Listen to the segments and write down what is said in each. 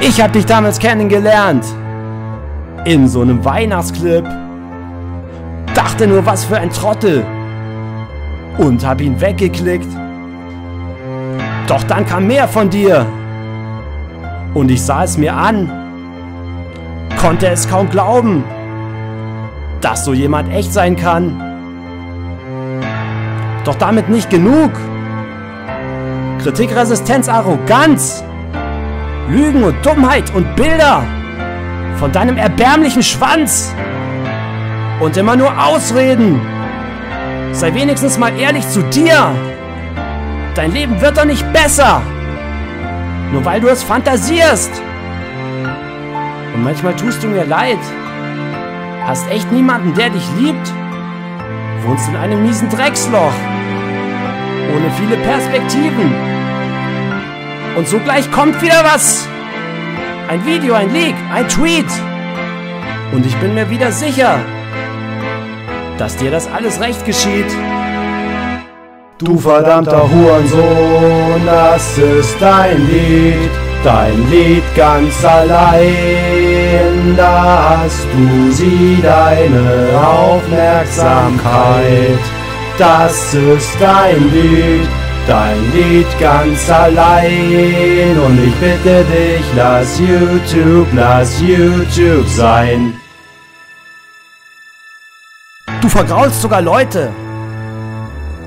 Ich hab dich damals kennengelernt. In so einem Weihnachtsclip. Dachte nur, was für ein Trottel. Und hab ihn weggeklickt. Doch dann kam mehr von dir. Und ich sah es mir an. Konnte es kaum glauben, dass so jemand echt sein kann. Doch damit nicht genug. Kritikresistenz, Arroganz, Lügen und Dummheit und Bilder von deinem erbärmlichen Schwanz und immer nur Ausreden. Sei wenigstens mal ehrlich zu dir. Dein Leben wird doch nicht besser, nur weil du es fantasierst. Und manchmal tust du mir leid. Hast echt niemanden, der dich liebt? Wohnst in einem miesen Drecksloch. Ohne viele Perspektiven. Und sogleich kommt wieder was. Ein Video, ein Leak, ein Tweet. Und ich bin mir wieder sicher, dass dir das alles recht geschieht. Du verdammter Hurensohn, das ist dein Lied, dein Lied ganz allein. Da hast du sie, deine Aufmerksamkeit. Das ist dein Lied, dein Lied ganz allein. Und ich bitte dich, lass YouTube, lass YouTube sein. Du vergraulst sogar Leute,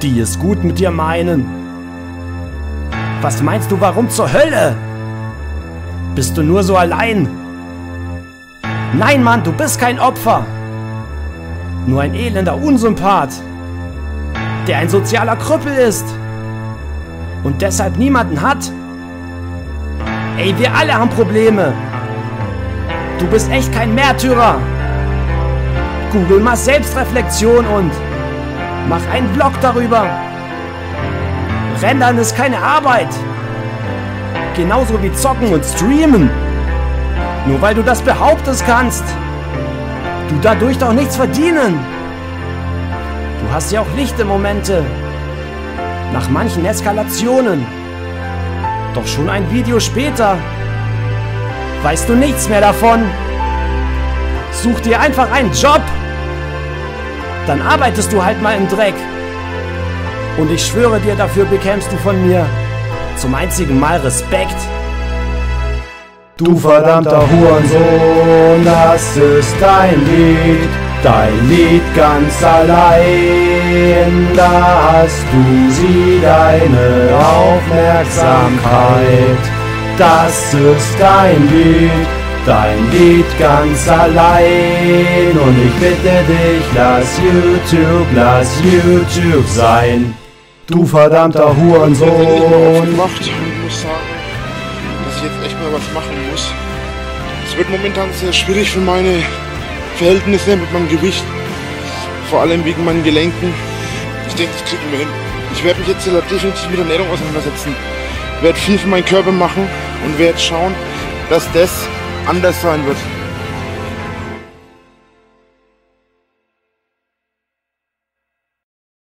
die es gut mit dir meinen. Was meinst du, warum zur Hölle? Bist du nur so allein? Nein, Mann, du bist kein Opfer. Nur ein elender Unsympath, der ein sozialer Krüppel ist und deshalb niemanden hat. Ey, wir alle haben Probleme. Du bist echt kein Märtyrer. Google mal Selbstreflexion und mach einen Blog darüber. Rendern ist keine Arbeit. Genauso wie zocken und streamen. Nur weil du das behauptest kannst. Du dadurch doch nichts verdienen. Du hast ja auch lichte Momente. Nach manchen Eskalationen. Doch schon ein Video später weißt du nichts mehr davon. Such dir einfach einen Job. Dann arbeitest du halt mal im Dreck. Und ich schwöre dir, dafür bekämst du von mir zum einzigen Mal Respekt. Du verdammter Hurensohn, das ist dein Lied, dein Lied ganz allein. Da hast du sie, deine Aufmerksamkeit. Das ist dein Lied, dein Lied ganz allein. Und ich bitte dich, lass YouTube, lass YouTube sein. Du verdammter Hurensohn. gemacht und muss sagen, dass ich jetzt echt mal was machen muss. Es wird momentan sehr schwierig für meine Verhältnisse mit meinem Gewicht, vor allem wegen meinen Gelenken. Ich denke, das kriegen wir hin. Ich werde mich jetzt definitiv mit Ernährung auseinandersetzen, werde viel für meinen Körper machen und werde schauen, dass das anders sein wird.